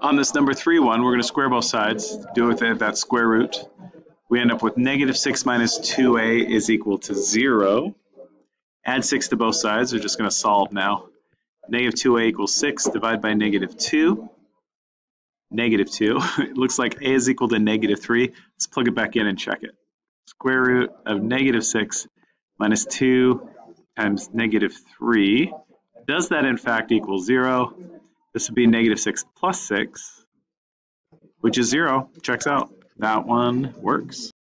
On this number three one, we're going to square both sides, do it with that square root. We end up with negative 6 minus 2a is equal to 0. Add 6 to both sides. We're just going to solve now. Negative 2a equals 6. Divide by negative 2. Negative 2. it looks like a is equal to negative 3. Let's plug it back in and check it. Square root of negative 6 minus 2 times negative 3. Does that in fact equal 0? This would be negative 6 plus 6, which is 0. Checks out. That one works.